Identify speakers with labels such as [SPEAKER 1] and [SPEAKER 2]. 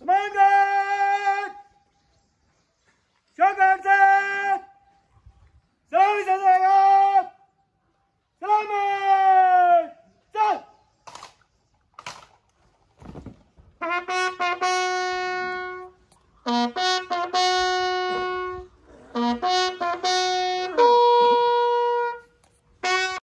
[SPEAKER 1] Semangat! Jakarta! Selamat semangat! Selamat! Jalan!